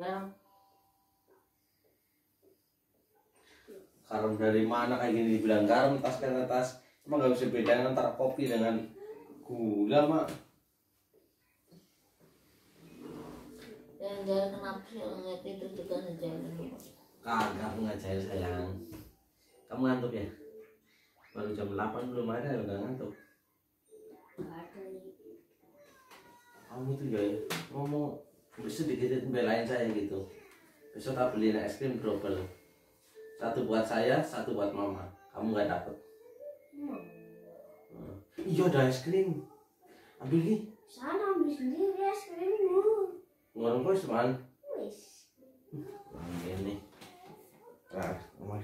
Sekarang. Garam dari mana kayak gini dibilang garam tas kan atas. Emang nggak bisa bedain antara kopi dengan gula mak. Jangan-jangan kenapa sih ngeliat itu juga ngejalan kagak aku ngajarin sayang. Kamu ngantuk ya? Baru jam 8 belum ada udah ngantuk. Kamu tuh ya ngomong sedikit belain saya gitu. Besok tak beliin es krim double satu buat saya satu buat mama. Kamu nggak dapet. Hmm. iya ada es krim. Ambil nih Sana ambil sendiri es krimmu. ngorong kau Wis. ambil nih. Nah mama.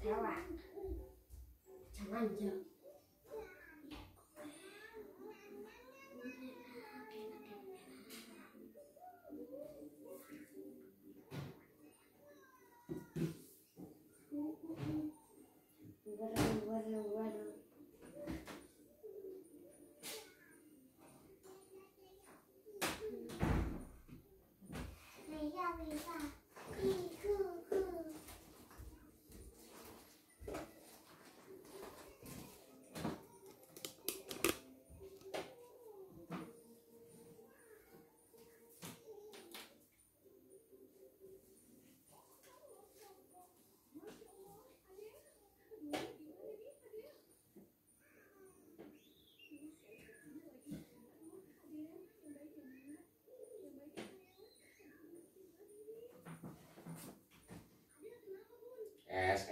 Tewa. Jangan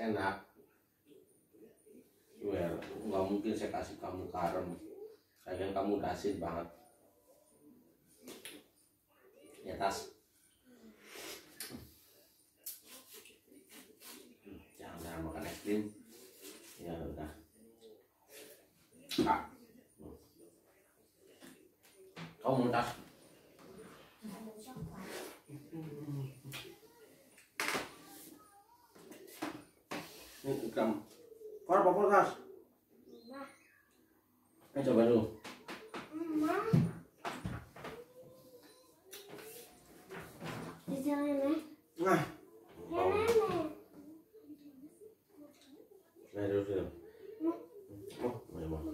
enak. Well nggak mungkin saya kasih kamu garam kayaknya kamu udah banget. Ya tas. Jangan jangan makan es krim ya udah ah. kamu mau tas kamu kau apa Mama, Eh coba dulu. mama. Bisa nenek? Nah, Nenek. nah dulu dulu. Oh, memang.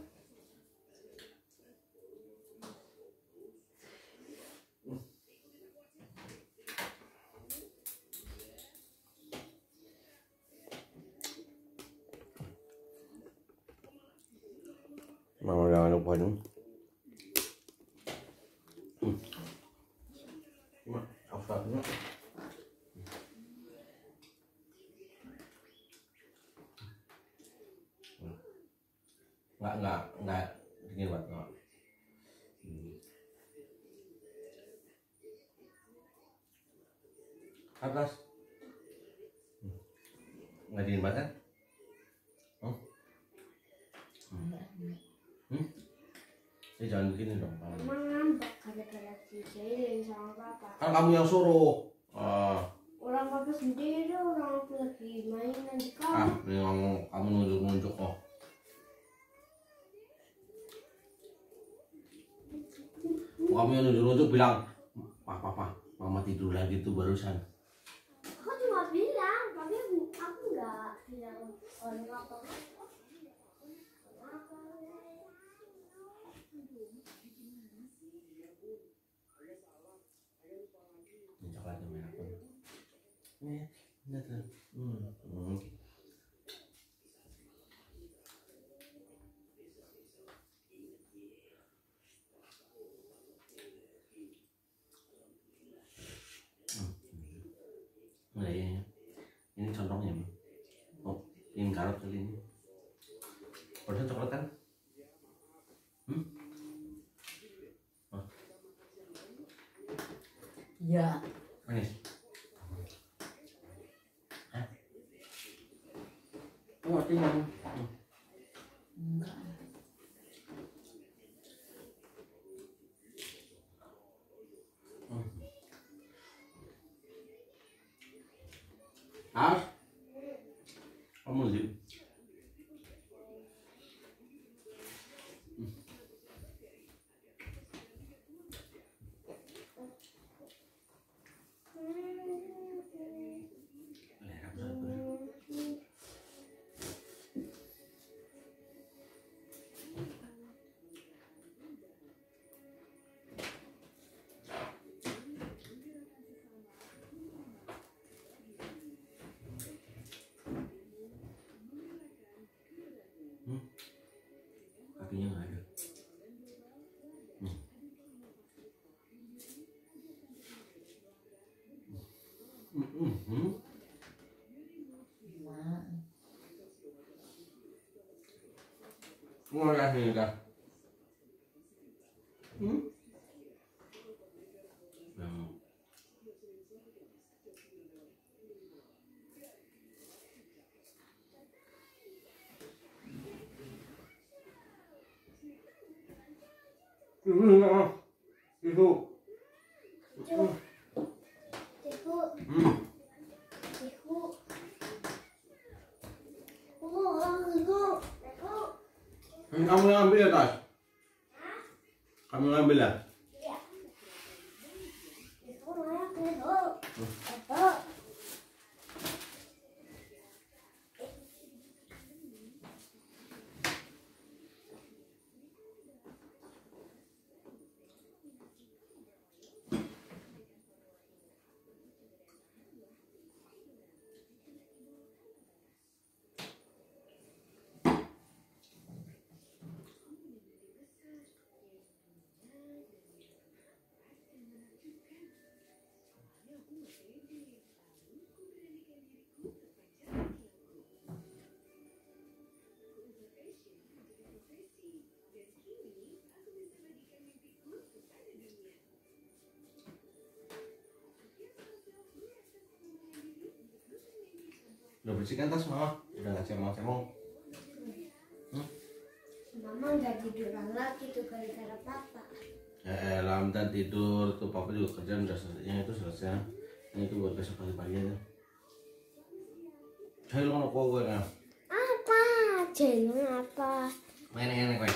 Mama jangan lupa dong. Hmm. Ma, apa ini? Nggak, nggak, nggak dingin banget nggak. Hmm. Atas. Hmm. Nggak dingin banget kan? Hmm? Hmm? Ya jangan begini dong. Mama ngambek gara-gara dijailin sama papa. Kan kamu yang suruh. Ah, Orang papa sendiri, orang aku lagi mainan di ah kamar. ini ngomong kamu nunjuk-nunjuk oh. Kamu yang nunjuk-nunjuk bilang, Pak, papa, mama tidur lagi tuh barusan. Aku cuma bilang, tapi aku aku nggak bilang orang apa. Hmm. Hmm. Nah, iya, iya. Ini contohnya. Oh, ini karot kali ini. Padahal coklat kan? Ya. As? Kamu sih? Kakinya nggak ada. Hmm. Hmm, hmm, hmm. Lah nih dah. Hmm? Ini enggak. Itu. Tiku. Tiku. Hmm. Tiku. Oh, tiku. Tiku. Ini kamu yang ambil ya, Tas? Kamu yang ambil ya? Udah bersihkan tas mama? Udah nggak cemong-cemong? Mama nggak tiduran lagi tuh gara-gara papa. Eh, lam dan tidur tuh papa juga kerjaan udah selesai. Yang itu selesai. Yang itu buat besok pagi-pagi aja. Hei, lu kan kok gue kan? Apa? Jeneng apa? Main enak gue.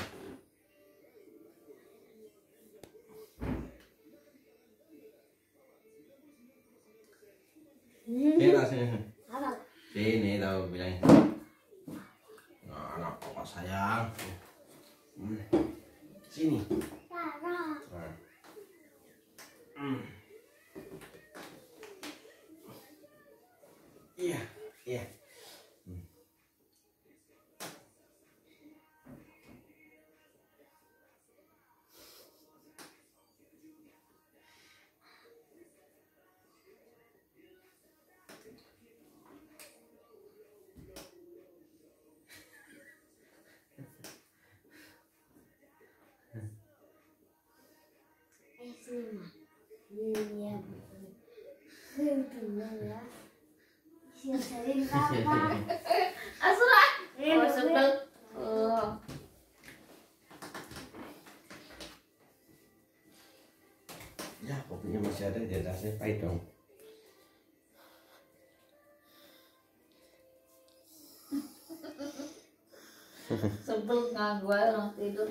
Ini tasnya. Asura. Oh, sebel. Oh. Ya, kopinya masih ada di atasnya. Pahit dong. Sebel nganggu aja orang tidur.